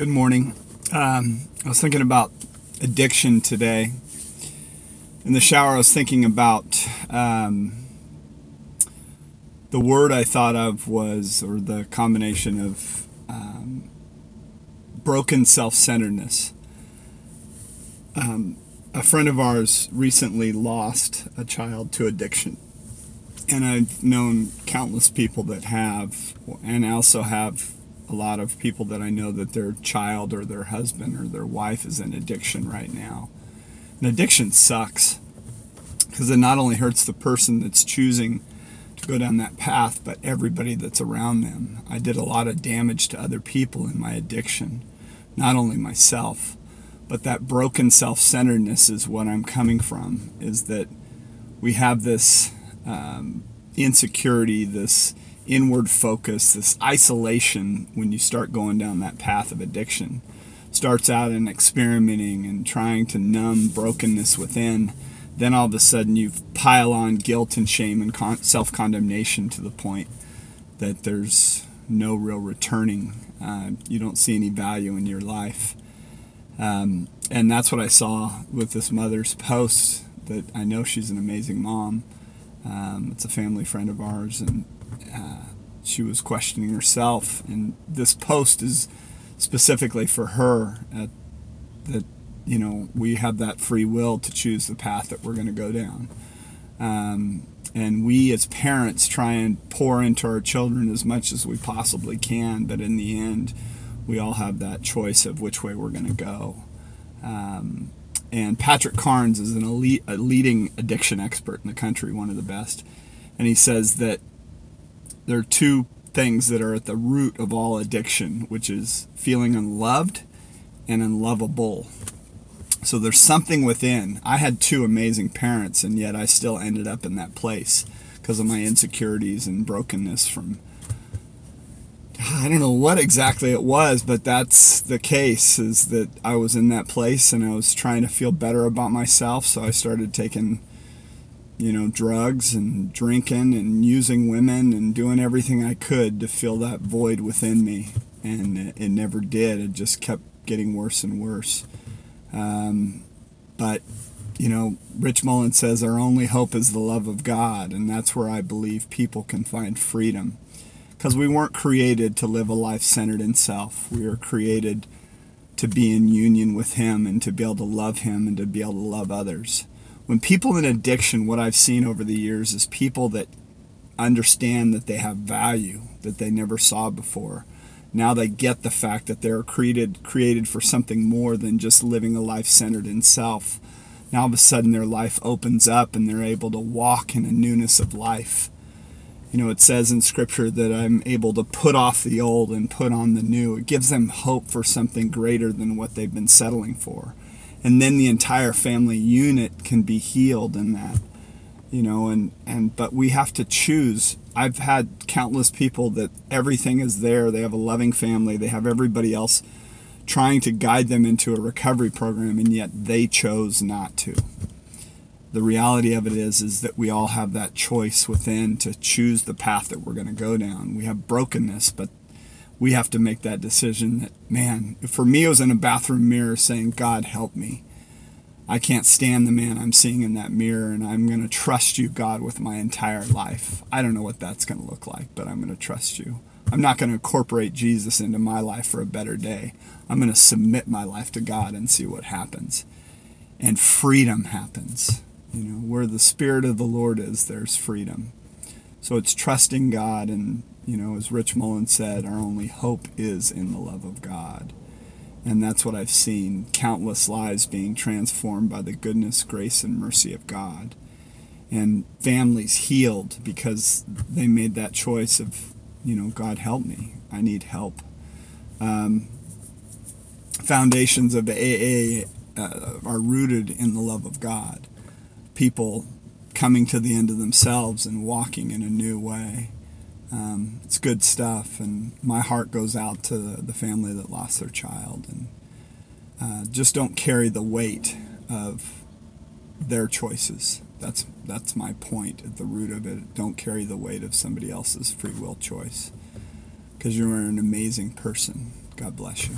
Good morning. Um, I was thinking about addiction today. In the shower, I was thinking about um, the word I thought of was, or the combination of um, broken self centeredness. Um, a friend of ours recently lost a child to addiction. And I've known countless people that have, and also have a lot of people that I know that their child or their husband or their wife is in addiction right now. And addiction sucks because it not only hurts the person that's choosing to go down that path, but everybody that's around them. I did a lot of damage to other people in my addiction, not only myself, but that broken self centeredness is what I'm coming from, is that we have this um, insecurity, this inward focus, this isolation when you start going down that path of addiction. Starts out in experimenting and trying to numb brokenness within. Then all of a sudden you pile on guilt and shame and con- self condemnation to the point that there's no real returning. Uh, you don't see any value in your life. Um, and that's what I saw with this mother's post that I know she's an amazing mom. Um, it's a family friend of ours, and uh, she was questioning herself. And this post is specifically for her at, that you know we have that free will to choose the path that we're going to go down. Um, and we as parents try and pour into our children as much as we possibly can, but in the end, we all have that choice of which way we're going to go. Um, and Patrick Carnes is an elite, a leading addiction expert in the country, one of the best. And he says that there are two things that are at the root of all addiction, which is feeling unloved and unlovable. So there's something within. I had two amazing parents, and yet I still ended up in that place because of my insecurities and brokenness from. I don't know what exactly it was, but that's the case is that I was in that place and I was trying to feel better about myself. So I started taking you know, drugs and drinking and using women and doing everything I could to fill that void within me. And it, it never did. It just kept getting worse and worse. Um, but, you know, Rich Mullins says our only hope is the love of God. And that's where I believe people can find freedom. Because we weren't created to live a life centered in self. We were created to be in union with Him and to be able to love Him and to be able to love others when people in addiction, what I've seen over the years is people that understand that they have value that they never saw before. Now they get the fact that they're created created for something more than just living a life centered in self. Now all of a sudden their life opens up and they're able to walk in a newness of life. You know, it says in scripture that I'm able to put off the old and put on the new. It gives them hope for something greater than what they've been settling for. And then the entire family unit can be healed in that you know and and but we have to choose. I've had countless people that everything is there. They have a loving family. They have everybody else trying to guide them into a recovery program and yet they chose not to the reality of it is is that we all have that choice within to choose the path that we're going to go down we have brokenness but we have to make that decision that, man, for me, it was in a bathroom mirror saying, God, help me. I can't stand the man I'm seeing in that mirror, and I'm going to trust you, God, with my entire life. I don't know what that's going to look like, but I'm going to trust you. I'm not going to incorporate Jesus into my life for a better day. I'm going to submit my life to God and see what happens. And freedom happens. Where the Spirit of the Lord is, there's freedom. So it's trusting God and you know, as Rich Mullins said, our only hope is in the love of God. And that's what I've seen countless lives being transformed by the goodness, grace, and mercy of God. And families healed because they made that choice of, you know, God help me. I need help. Um, foundations of the AA uh, are rooted in the love of God. People coming to the end of themselves and walking in a new way. Um, it's good stuff, and my heart goes out to the, family that lost their child, and uh, just don't carry the weight of their choices. That's that's my point at the root of it. Don't carry the weight of somebody else's free will choice, because you're an amazing person. God bless you.